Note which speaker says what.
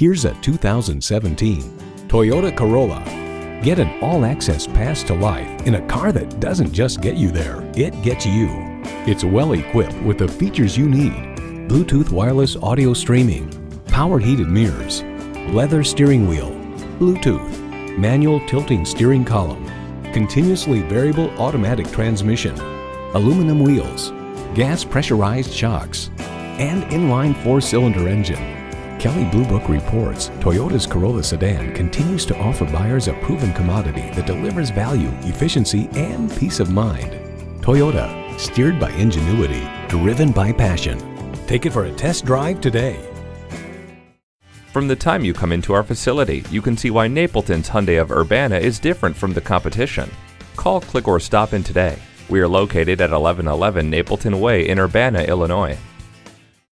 Speaker 1: Here's a 2017 Toyota Corolla. Get an all-access pass to life in a car that doesn't just get you there, it gets you. It's well equipped with the features you need. Bluetooth wireless audio streaming, power heated mirrors, leather steering wheel, Bluetooth, manual tilting steering column, continuously variable automatic transmission, aluminum wheels, gas pressurized shocks, and inline four-cylinder engine. Kelley Blue Book reports Toyota's Corolla sedan continues to offer buyers a proven commodity that delivers value, efficiency, and peace of mind. Toyota, steered by ingenuity, driven by passion. Take it for a test drive today.
Speaker 2: From the time you come into our facility, you can see why Napleton's Hyundai of Urbana is different from the competition. Call, click, or stop in today. We are located at 1111 Napleton Way in Urbana, Illinois.